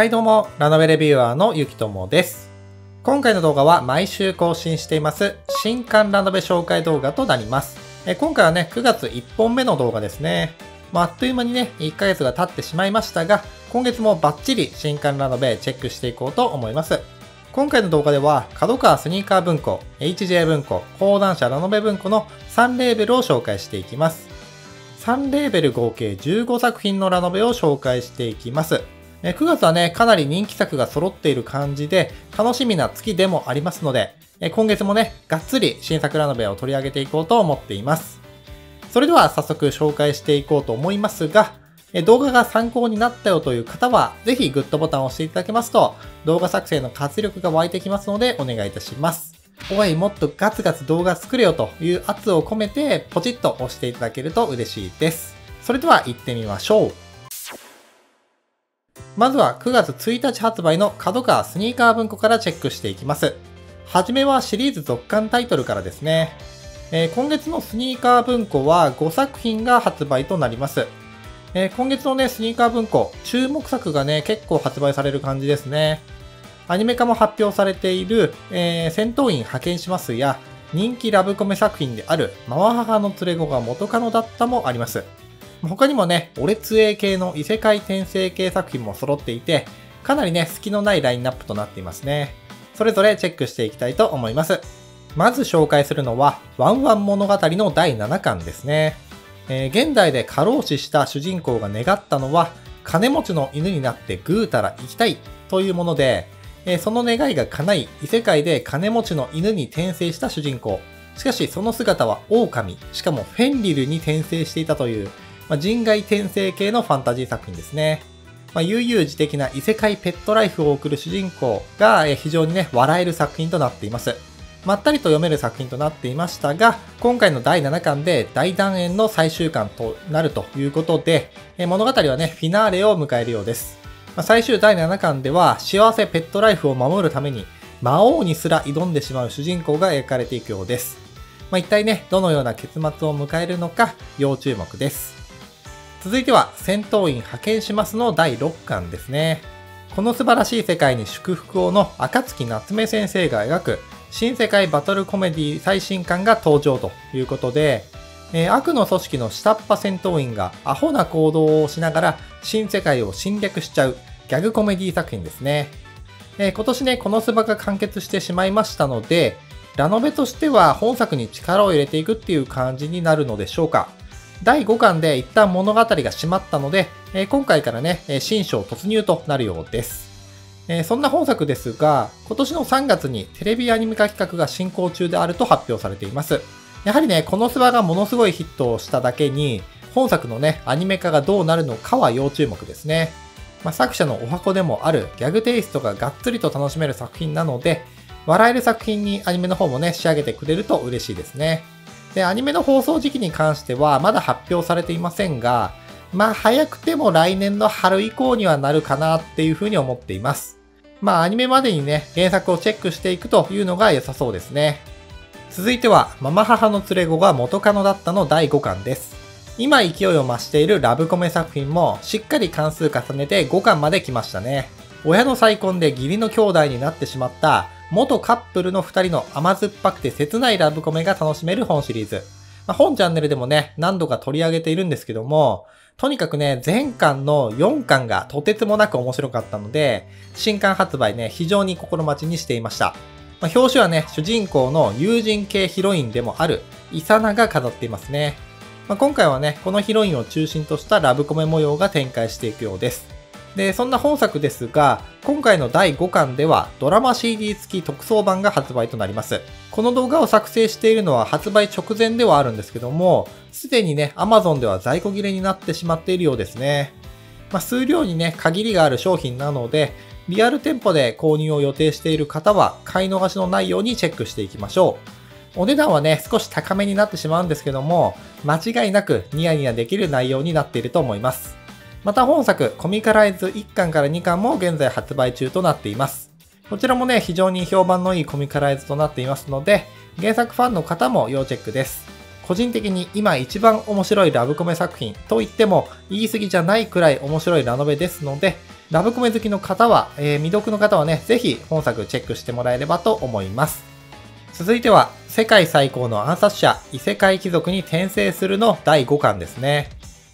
はいどうも、ラノベレビュアーのゆきともです。今回の動画は毎週更新しています新刊ラノベ紹介動画となります。え今回はね、9月1本目の動画ですね。まあ、あっという間にね、1ヶ月が経ってしまいましたが、今月もバッチリ新刊ラノベチェックしていこうと思います。今回の動画では、角川スニーカー文庫、HJ 文庫、講談社ラノベ文庫の3レーベルを紹介していきます。3レーベル合計15作品のラノベを紹介していきます。え9月はね、かなり人気作が揃っている感じで、楽しみな月でもありますので、え今月もね、がっつり新作ラノベを取り上げていこうと思っています。それでは早速紹介していこうと思いますが、動画が参考になったよという方は、ぜひグッドボタンを押していただけますと、動画作成の活力が湧いてきますのでお願いいたします。おい、もっとガツガツ動画作れよという圧を込めて、ポチッと押していただけると嬉しいです。それでは行ってみましょう。まずは9月1日発売の角川スニーカー文庫からチェックしていきます。はじめはシリーズ続刊タイトルからですね。えー今月のスニーカー文庫は5作品が発売となります。えー今月のね、スニーカー文庫、注目作がね、結構発売される感じですね。アニメ化も発表されている、えー戦闘員派遣しますや、人気ラブコメ作品である、マワハハの連れ子が元カノだったもあります。他にもね、オレツエ系の異世界転生系作品も揃っていて、かなりね、隙のないラインナップとなっていますね。それぞれチェックしていきたいと思います。まず紹介するのは、ワンワン物語の第7巻ですね。えー現代で過労死した主人公が願ったのは、金持ちの犬になってぐうたら生きたいというもので、えーその願いが叶い、異世界で金持ちの犬に転生した主人公。しかしその姿は狼、しかもフェンリルに転生していたという、まあ、人外転生系のファンタジー作品ですね。まあ、悠々自適な異世界ペットライフを送る主人公が非常にね、笑える作品となっています。まったりと読める作品となっていましたが、今回の第7巻で大団円の最終巻となるということで、物語はね、フィナーレを迎えるようです。まあ最終第7巻では、幸せペットライフを守るために、魔王にすら挑んでしまう主人公が描かれていくようです。まあ、一体ね、どのような結末を迎えるのか、要注目です。続いては、戦闘員派遣しますの第6巻ですね。この素晴らしい世界に祝福をの赤月夏目先生が描く新世界バトルコメディ最新刊が登場ということで、えー悪の組織の下っ端戦闘員がアホな行動をしながら新世界を侵略しちゃうギャグコメディ作品ですね。えー今年ね、このスバが完結してしまいましたので、ラノベとしては本作に力を入れていくっていう感じになるのでしょうか。第5巻で一旦物語が閉まったので、え今回からね、新章突入となるようです。えそんな本作ですが、今年の3月にテレビアニメ化企画が進行中であると発表されています。やはりね、このスバがものすごいヒットをしただけに、本作のね、アニメ化がどうなるのかは要注目ですね。まあ、作者のお箱でもあるギャグテイストががっつりと楽しめる作品なので、笑える作品にアニメの方もね、仕上げてくれると嬉しいですね。で、アニメの放送時期に関してはまだ発表されていませんが、まあ早くても来年の春以降にはなるかなっていうふうに思っています。まあアニメまでにね、原作をチェックしていくというのが良さそうですね。続いては、ママ母の連れ子が元カノだったの第5巻です。今勢いを増しているラブコメ作品もしっかり関数重ねて5巻まで来ましたね。親の再婚で義理の兄弟になってしまった元カップルの2人の甘酸っぱくて切ないラブコメが楽しめる本シリーズ。まあ、本チャンネルでもね、何度か取り上げているんですけども、とにかくね、前巻の4巻がとてつもなく面白かったので、新刊発売ね、非常に心待ちにしていました。まあ、表紙はね、主人公の友人系ヒロインでもある、イサナが飾っていますね。まあ、今回はね、このヒロインを中心としたラブコメ模様が展開していくようです。で、そんな本作ですが、今回の第5巻ではドラマ CD 付き特装版が発売となります。この動画を作成しているのは発売直前ではあるんですけども、すでにね、Amazon では在庫切れになってしまっているようですね。まあ、数量にね、限りがある商品なので、リアル店舗で購入を予定している方は、買い逃しのないようにチェックしていきましょう。お値段はね、少し高めになってしまうんですけども、間違いなくニヤニヤできる内容になっていると思います。また本作、コミカライズ1巻から2巻も現在発売中となっています。こちらもね、非常に評判のいいコミカライズとなっていますので、原作ファンの方も要チェックです。個人的に今一番面白いラブコメ作品と言っても言い過ぎじゃないくらい面白いラノベですので、ラブコメ好きの方は、えー、未読の方はね、ぜひ本作チェックしてもらえればと思います。続いては、世界最高の暗殺者、異世界貴族に転生するの第5巻ですね。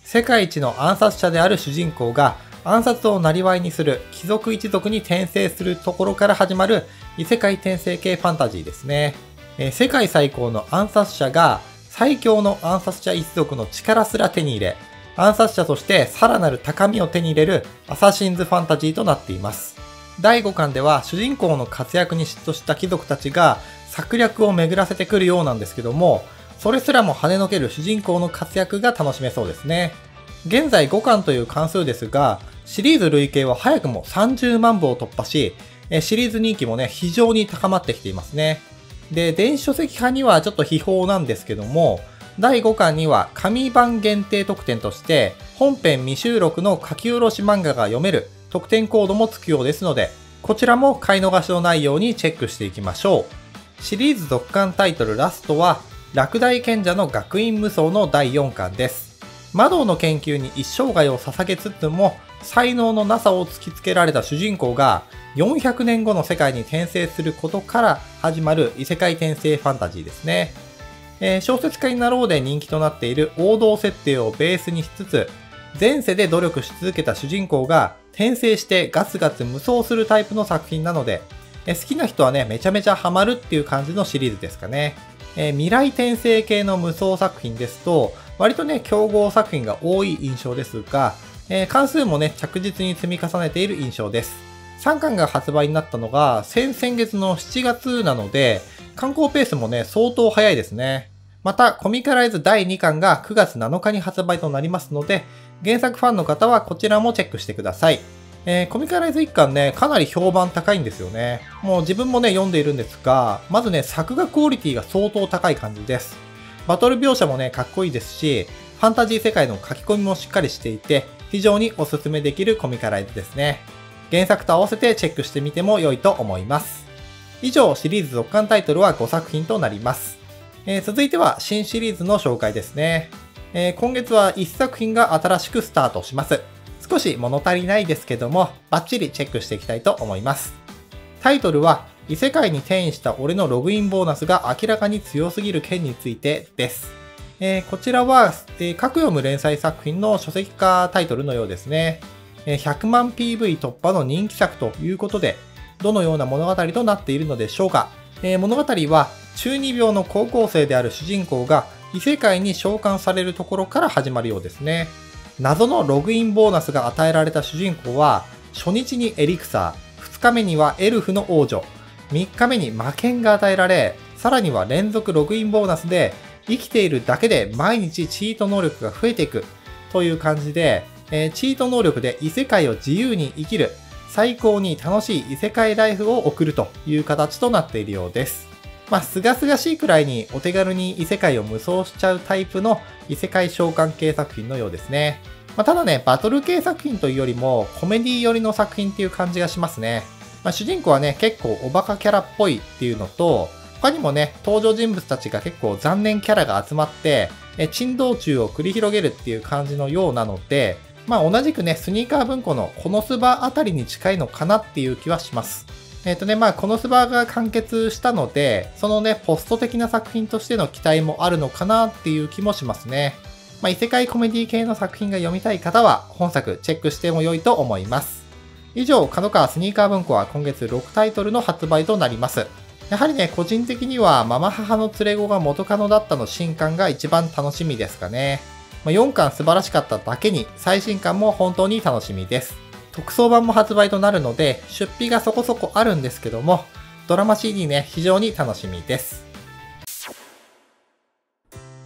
世界一の暗殺者である主人公が暗殺を生りにする貴族一族に転生するところから始まる異世界転生系ファンタジーですね。え、世界最高の暗殺者が最強の暗殺者一族の力すら手に入れ、暗殺者としてさらなる高みを手に入れるアサシンズファンタジーとなっています。第5巻では主人公の活躍に嫉妬した貴族たちが策略を巡らせてくるようなんですけども、それすらも跳ねのける主人公の活躍が楽しめそうですね。現在5巻という関数ですが、シリーズ累計は早くも30万部を突破し、シリーズ人気もね、非常に高まってきていますね。で、電子書籍派にはちょっと秘宝なんですけども、第5巻には紙版限定特典として、本編未収録の書き下ろし漫画が読める特典コードも付くようですので、こちらも買い逃しのないようにチェックしていきましょう。シリーズ続巻タイトルラストは、落第賢者の学院無双の第4巻です。魔道の研究に一生涯を捧げつつも、才能のなさを突きつけられた主人公が、400年後の世界に転生することから始まる異世界転生ファンタジーですね。えー、小説家になろうで人気となっている王道設定をベースにしつつ、前世で努力し続けた主人公が転生してガツガツ無双するタイプの作品なので、え好きな人はね、めちゃめちゃハマるっていう感じのシリーズですかね。えー、未来転生系の無双作品ですと、割とね、競合作品が多い印象ですが、えー、関数もね、着実に積み重ねている印象です。3巻が発売になったのが先々月の7月なので、観光ペースもね、相当早いですね。また、コミカライズ第2巻が9月7日に発売となりますので、原作ファンの方はこちらもチェックしてください。えー、コミカライズ1巻ね、かなり評判高いんですよね。もう自分もね、読んでいるんですが、まずね、作画クオリティが相当高い感じです。バトル描写もね、かっこいいですし、ファンタジー世界の書き込みもしっかりしていて、非常におすすめできるコミカライズですね。原作と合わせてチェックしてみても良いと思います。以上、シリーズ続刊タイトルは5作品となります。えー、続いては新シリーズの紹介ですね。えー、今月は1作品が新しくスタートします。少し物足りないですけども、バッチリチェックしていきたいと思います。タイトルは、異世界に転移した俺のログインボーナスが明らかに強すぎる件についてです。えー、こちらは、えー、各読む連載作品の書籍化タイトルのようですね。え、100万 PV 突破の人気作ということで、どのような物語となっているのでしょうか。えー、物語は中二病の高校生である主人公が異世界に召喚されるところから始まるようですね。謎のログインボーナスが与えられた主人公は、初日にエリクサー、2日目にはエルフの王女、3日目に魔剣が与えられ、さらには連続ログインボーナスで、生きているだけで毎日チート能力が増えていくという感じで、えー、チート能力で異世界を自由に生きる最高に楽しい異世界ライフを送るという形となっているようです。まあ、すがすがしいくらいにお手軽に異世界を無双しちゃうタイプの異世界召喚系作品のようですね。まあ、ただね、バトル系作品というよりもコメディ寄りの作品っていう感じがしますね。まあ、主人公はね、結構おバカキャラっぽいっていうのと、他にもね、登場人物たちが結構残念キャラが集まって、え珍道中を繰り広げるっていう感じのようなので、まあ同じくね、スニーカー文庫のこのスバあたりに近いのかなっていう気はします。えっ、ー、とね、まあこのスバが完結したので、そのね、ポスト的な作品としての期待もあるのかなっていう気もしますね。まあ異世界コメディ系の作品が読みたい方は本作チェックしても良いと思います。以上、角川スニーカー文庫は今月6タイトルの発売となります。やはりね、個人的にはママ母の連れ子が元カノだったの新刊が一番楽しみですかね。まあ、4巻素晴らしかっただけに、最新巻も本当に楽しみです。特装版も発売となるので、出費がそこそこあるんですけども、ドラマ CD ね、非常に楽しみです。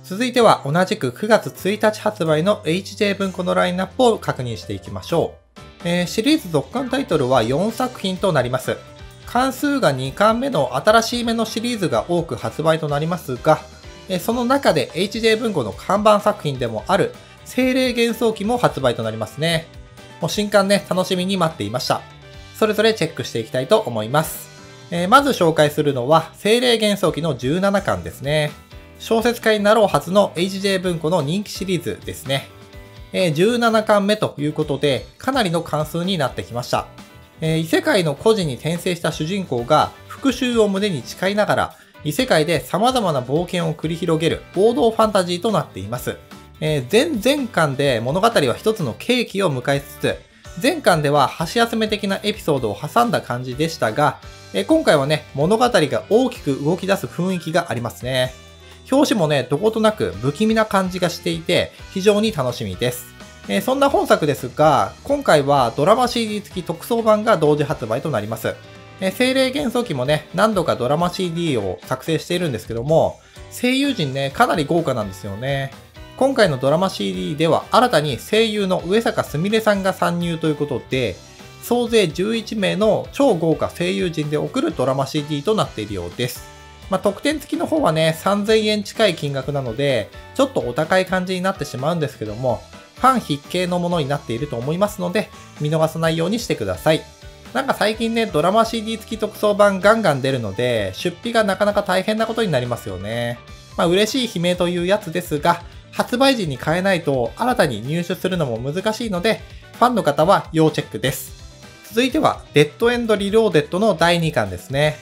続いては同じく9月1日発売の HJ 文庫のラインナップを確認していきましょう。えー、シリーズ続刊タイトルは4作品となります。関数が2巻目の新しい目のシリーズが多く発売となりますが、えその中で HJ 文庫の看板作品でもある精霊幻想記も発売となりますね。もう新刊ね、楽しみに待っていました。それぞれチェックしていきたいと思います。えー、まず紹介するのは精霊幻想記の17巻ですね。小説家になろうはずの HJ 文庫の人気シリーズですね。えー、17巻目ということで、かなりの関数になってきました。えー、異世界の孤児に転生した主人公が復讐を胸に誓いながら、異世界で様々な冒険を繰り広げる王道ファンタジーとなっています。えー、前々巻で物語は一つの契機を迎えつつ、前巻では箸休め的なエピソードを挟んだ感じでしたが、えー、今回はね、物語が大きく動き出す雰囲気がありますね。表紙もね、どことなく不気味な感じがしていて、非常に楽しみです。えー、そんな本作ですが、今回はドラマ CD 付き特装版が同時発売となります。え、精霊幻想機もね、何度かドラマ CD を作成しているんですけども、声優陣ね、かなり豪華なんですよね。今回のドラマ CD では新たに声優の上坂すみれさんが参入ということで、総勢11名の超豪華声優陣で送るドラマ CD となっているようです。まあ、特典付きの方はね、3000円近い金額なので、ちょっとお高い感じになってしまうんですけども、ファン必見のものになっていると思いますので、見逃さないようにしてください。なんか最近ね、ドラマ CD 付き特装版ガンガン出るので、出費がなかなか大変なことになりますよね。まあ嬉しい悲鳴というやつですが、発売時に買えないと新たに入手するのも難しいので、ファンの方は要チェックです。続いては、デッドエンドリローデッドの第2巻ですね。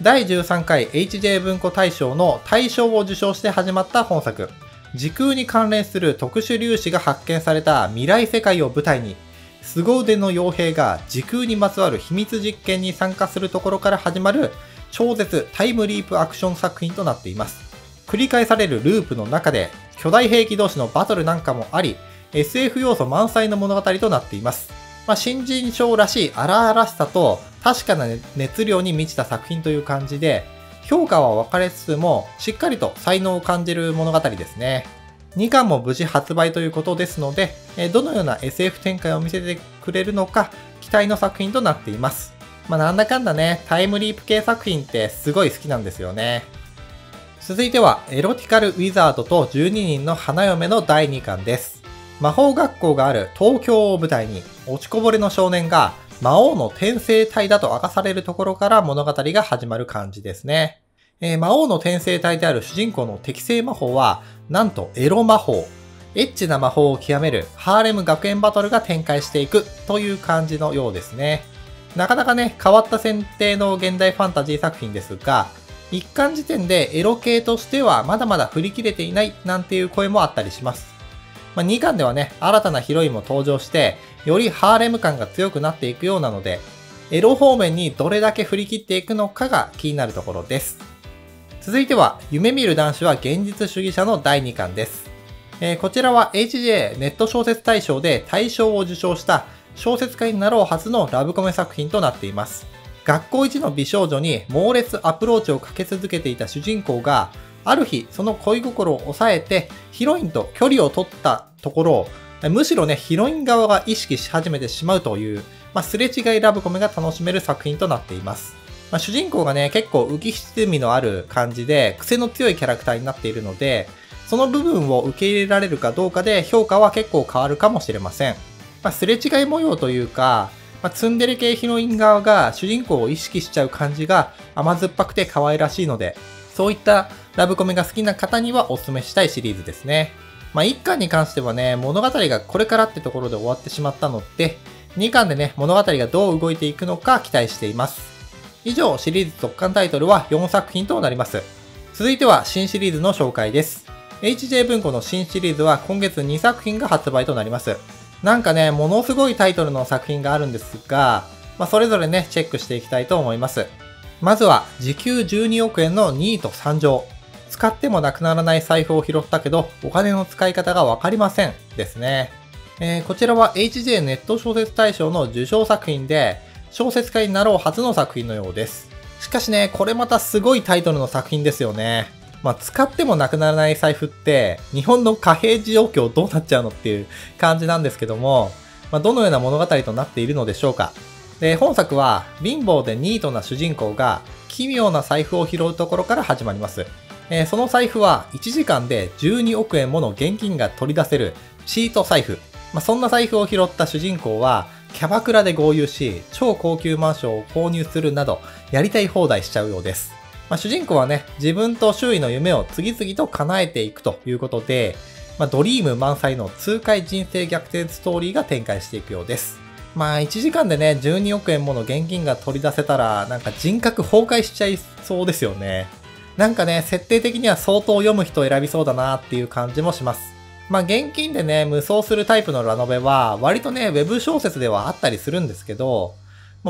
第13回 HJ 文庫大賞の大賞を受賞して始まった本作。時空に関連する特殊粒子が発見された未来世界を舞台に、凄腕の傭兵が時空にまつわる秘密実験に参加するところから始まる超絶タイムリープアクション作品となっています。繰り返されるループの中で巨大兵器同士のバトルなんかもあり、SF 要素満載の物語となっています。まあ、新人賞らしい荒々しさと確かな熱量に満ちた作品という感じで、評価は分かれつつも、しっかりと才能を感じる物語ですね。2巻も無事発売ということですので、どのような SF 展開を見せてくれるのか、期待の作品となっています。まあ、なんだかんだね、タイムリープ系作品ってすごい好きなんですよね。続いては、エロティカルウィザードと12人の花嫁の第2巻です。魔法学校がある東京を舞台に、落ちこぼれの少年が魔王の転生体だと明かされるところから物語が始まる感じですね。えー、魔王の転生体である主人公の適正魔法は、なんとエロ魔法。エッチな魔法を極めるハーレム学園バトルが展開していくという感じのようですね。なかなかね、変わった選定の現代ファンタジー作品ですが、一巻時点でエロ系としてはまだまだ振り切れていないなんていう声もあったりします。まあ、2巻ではね、新たなヒロインも登場して、よりハーレム感が強くなっていくようなので、エロ方面にどれだけ振り切っていくのかが気になるところです。続いては、夢見る男子は現実主義者の第2巻です。えー、こちらは HJ ネット小説大賞で大賞を受賞した小説家になろう初のラブコメ作品となっています。学校一の美少女に猛烈アプローチをかけ続けていた主人公が、ある日その恋心を抑えてヒロインと距離を取ったところ、むしろね、ヒロイン側が意識し始めてしまうという、まあ、すれ違いラブコメが楽しめる作品となっています。まあ、主人公がね、結構浮き沈みのある感じで、癖の強いキャラクターになっているので、その部分を受け入れられるかどうかで評価は結構変わるかもしれません。まあ、すれ違い模様というか、まあ、ツンデレ系ヒロイン側が主人公を意識しちゃう感じが甘酸っぱくて可愛らしいので、そういったラブコメが好きな方にはお勧めしたいシリーズですね。まあ、1巻に関してはね、物語がこれからってところで終わってしまったので、2巻でね、物語がどう動いていくのか期待しています。以上、シリーズ特巻タイトルは4作品となります。続いては新シリーズの紹介です。HJ 文庫の新シリーズは今月2作品が発売となります。なんかね、ものすごいタイトルの作品があるんですが、まあ、それぞれね、チェックしていきたいと思います。まずは、時給12億円の2位と3乗。使ってもなくならない財布を拾ったけど、お金の使い方がわかりません。ですね。えー、こちらは HJ ネット小説大賞の受賞作品で、小説家になろう初の作品のようです。しかしね、これまたすごいタイトルの作品ですよね。まあ、使ってもなくならない財布って、日本の貨幣状況どうなっちゃうのっていう感じなんですけども、まあ、どのような物語となっているのでしょうか。で、本作は、貧乏でニートな主人公が、奇妙な財布を拾うところから始まります。えー、その財布は1時間で12億円もの現金が取り出せるシート財布。まあ、そんな財布を拾った主人公は、キャバクラで合流し、超高級マンションを購入するなど、やりたい放題しちゃうようです。まあ、主人公はね、自分と周囲の夢を次々と叶えていくということで、まあ、ドリーム満載の痛快人生逆転ストーリーが展開していくようです。まあ、1時間でね、12億円もの現金が取り出せたら、なんか人格崩壊しちゃいそうですよね。なんかね、設定的には相当読む人を選びそうだなっていう感じもします。まあ、現金でね、無双するタイプのラノベは、割とね、ウェブ小説ではあったりするんですけど、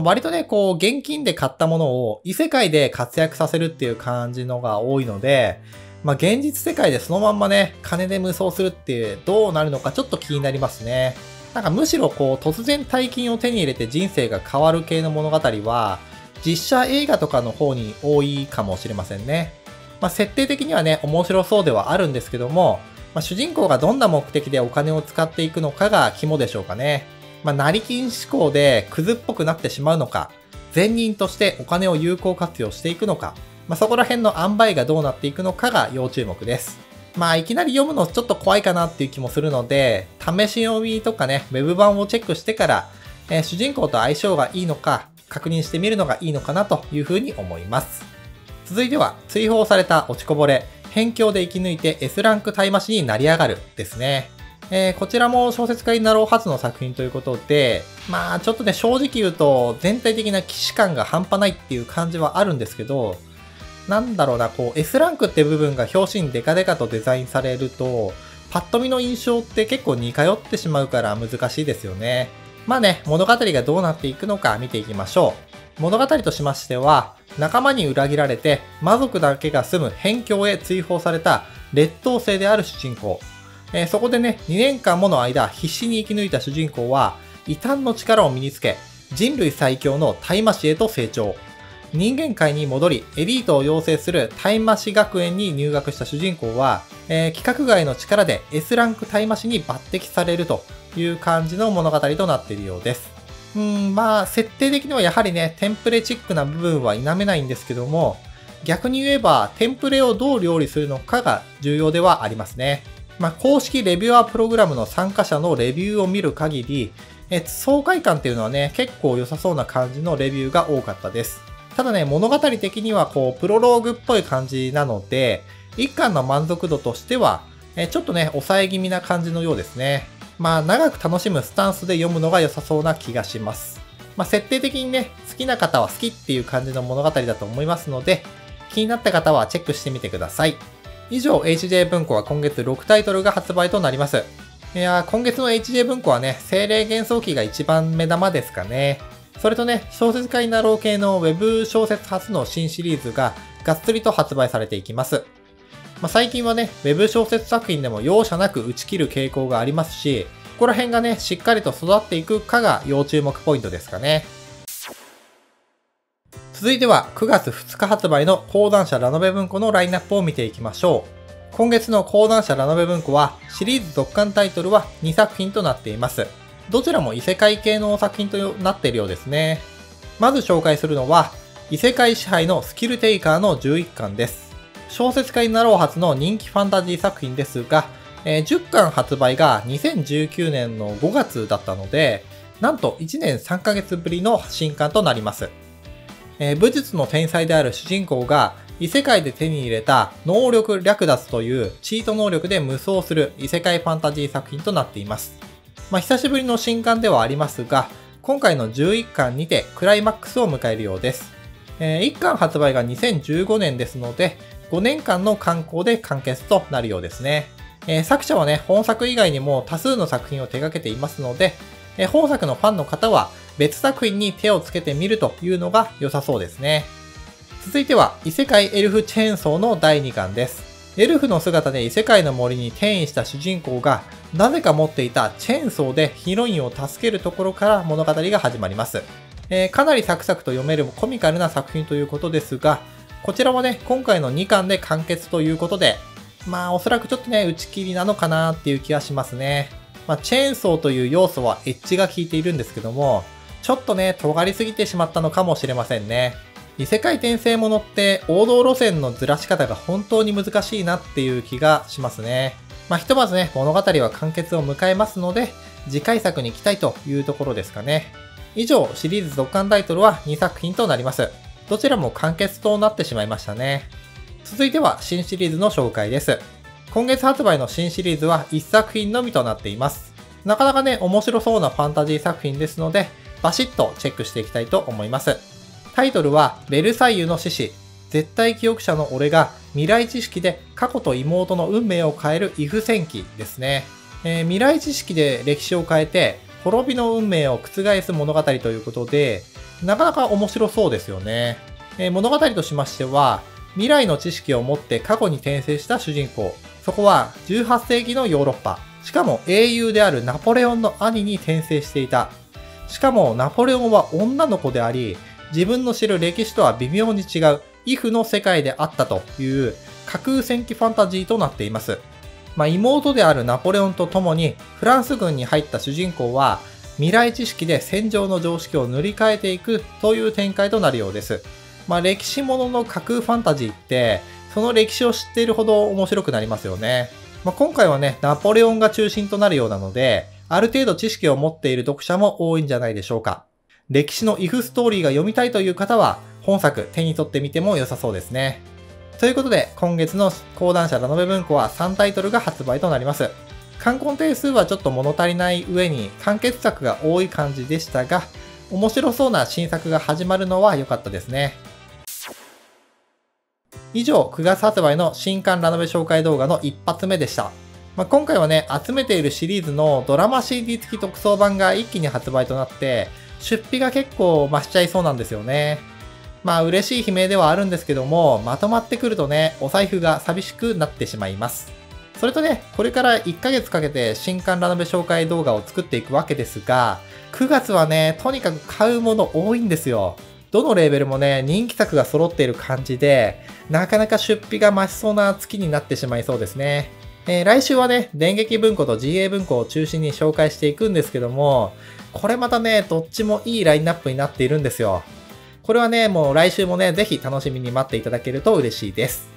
割とね、こう、現金で買ったものを異世界で活躍させるっていう感じのが多いので、まあ、現実世界でそのまんまね、金で無双するってどうなるのかちょっと気になりますね。なんかむしろこう、突然大金を手に入れて人生が変わる系の物語は、実写映画とかの方に多いかもしれませんね。まあ、設定的にはね、面白そうではあるんですけども、まあ、主人公がどんな目的でお金を使っていくのかが肝でしょうかね。まあ、成金志向でクズっぽくなってしまうのか、善人としてお金を有効活用していくのか、まあ、そこら辺の塩梅がどうなっていくのかが要注目です。まあ、いきなり読むのちょっと怖いかなっていう気もするので、試し読みとかね、ウェブ版をチェックしてから、えー、主人公と相性がいいのか、確認してみるのがいいのかなというふうに思います。続いては、追放された落ちこぼれ、辺境で生き抜いて S ランクタイマシになり上がるですね。えー、こちらも小説家になろう初の作品ということで、まあちょっとね、正直言うと全体的な騎士感が半端ないっていう感じはあるんですけど、なんだろうな、こう S ランクって部分が表紙にデカデカとデザインされると、パッと見の印象って結構似通ってしまうから難しいですよね。まあね、物語がどうなっていくのか見ていきましょう。物語としましては、仲間に裏切られて魔族だけが住む辺境へ追放された劣等生である主人公。えー、そこでね、2年間もの間必死に生き抜いた主人公は、異端の力を身につけ、人類最強の大魔師へと成長。人間界に戻り、エリートを養成する大魔師学園に入学した主人公は、えー、規格外の力で S ランク大魔師に抜擢されるという感じの物語となっているようです。うん、まあ、設定的にはやはりね、テンプレチックな部分は否めないんですけども、逆に言えば、テンプレをどう料理するのかが重要ではありますね。まあ、公式レビュアープログラムの参加者のレビューを見る限り、え爽快感っていうのはね、結構良さそうな感じのレビューが多かったです。ただね、物語的にはこう、プロローグっぽい感じなので、一巻の満足度としては、えちょっとね、抑え気味な感じのようですね。まあ、長く楽しむスタンスで読むのが良さそうな気がします。まあ、設定的にね、好きな方は好きっていう感じの物語だと思いますので、気になった方はチェックしてみてください。以上、HJ 文庫は今月6タイトルが発売となります。いや今月の HJ 文庫はね、精霊幻想記が一番目玉ですかね。それとね、小説家になろう系の Web 小説初の新シリーズががっつりと発売されていきます。まあ、最近はね、Web 小説作品でも容赦なく打ち切る傾向がありますし、ここら辺がね、しっかりと育っていくかが要注目ポイントですかね。続いては9月2日発売の講談社ラノベ文庫のラインナップを見ていきましょう。今月の講談社ラノベ文庫はシリーズ続刊タイトルは2作品となっています。どちらも異世界系の作品となっているようですね。まず紹介するのは異世界支配のスキルテイカーの11巻です。小説家になろう初の人気ファンタジー作品ですが、え、10巻発売が2019年の5月だったので、なんと1年3ヶ月ぶりの新刊となります。え、武術の天才である主人公が異世界で手に入れた能力略奪というチート能力で無双する異世界ファンタジー作品となっています。まあ、久しぶりの新刊ではありますが、今回の11巻にてクライマックスを迎えるようです。え、1巻発売が2015年ですので、5年間の観光で完結となるようですね。え、作者はね、本作以外にも多数の作品を手掛けていますので、え、本作のファンの方は別作品に手をつけてみるというのが良さそうですね。続いては、異世界エルフチェーンソーの第2巻です。エルフの姿で異世界の森に転移した主人公が、なぜか持っていたチェーンソーでヒロインを助けるところから物語が始まります。えー、かなりサクサクと読めるコミカルな作品ということですが、こちらはね、今回の2巻で完結ということで、まあおそらくちょっとね、打ち切りなのかなっていう気がしますね。まあ、チェーンソーという要素はエッジが効いているんですけども、ちょっとね、尖りすぎてしまったのかもしれませんね。異世界転生ものって王道路線のずらし方が本当に難しいなっていう気がしますね。まあ、ひとまずね、物語は完結を迎えますので、次回作に期待というところですかね。以上、シリーズ続刊タイトルは2作品となります。どちらも完結となってしまいましたね。続いては新シリーズの紹介です。今月発売の新シリーズは1作品のみとなっています。なかなかね、面白そうなファンタジー作品ですので、バシッとチェックしていきたいと思います。タイトルは、ベルサイユの獅子。絶対記憶者の俺が未来知識で過去と妹の運命を変えるイフ戦記ですね。えー、未来知識で歴史を変えて、滅びの運命を覆す物語ということで、なかなか面白そうですよね。えー、物語としましては、未来の知識を持って過去に転生した主人公。そこは18世紀のヨーロッパ。しかも英雄であるナポレオンの兄に転生していた。しかもナポレオンは女の子であり、自分の知る歴史とは微妙に違う、イフの世界であったという架空戦記ファンタジーとなっています。まあ、妹であるナポレオンと共にフランス軍に入った主人公は未来知識で戦場の常識を塗り替えていくという展開となるようです。まあ、歴史ものの架空ファンタジーって、その歴史を知っているほど面白くなりますよね。まあ、今回はね、ナポレオンが中心となるようなので、ある程度知識を持っている読者も多いんじゃないでしょうか。歴史のイフストーリーが読みたいという方は、本作手に取ってみても良さそうですね。ということで、今月の講談社ラノベ文庫は3タイトルが発売となります。観光定数はちょっと物足りない上に完結作が多い感じでしたが、面白そうな新作が始まるのは良かったですね。以上、9月発売の新刊ラノベ紹介動画の一発目でした。まあ、今回はね、集めているシリーズのドラマ CD 付き特装版が一気に発売となって、出費が結構増しちゃいそうなんですよね。まあ嬉しい悲鳴ではあるんですけども、まとまってくるとね、お財布が寂しくなってしまいます。それとね、これから1ヶ月かけて新刊ラノベ紹介動画を作っていくわけですが、9月はね、とにかく買うもの多いんですよ。どのレーベルもね、人気作が揃っている感じで、なかなか出費が増しそうな月になってしまいそうですね。えー、来週はね、電撃文庫と GA 文庫を中心に紹介していくんですけども、これまたね、どっちもいいラインナップになっているんですよ。これはね、もう来週もね、ぜひ楽しみに待っていただけると嬉しいです。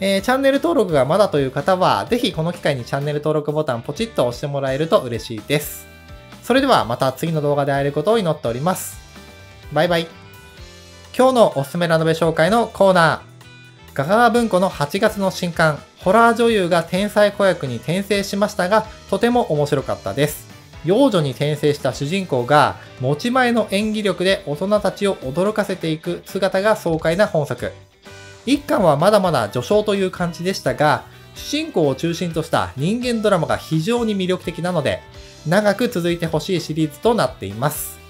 えー、チャンネル登録がまだという方は、ぜひこの機会にチャンネル登録ボタンポチッと押してもらえると嬉しいです。それではまた次の動画で会えることを祈っております。バイバイ。今日のおすすめラノベ紹介のコーナー。ガガガ文庫の8月の新刊、ホラー女優が天才子役に転生しましたが、とても面白かったです。幼女に転生した主人公が持ち前の演技力で大人たちを驚かせていく姿が爽快な本作。一巻はまだまだ序章という感じでしたが、主人公を中心とした人間ドラマが非常に魅力的なので、長く続いてほしいシリーズとなっています。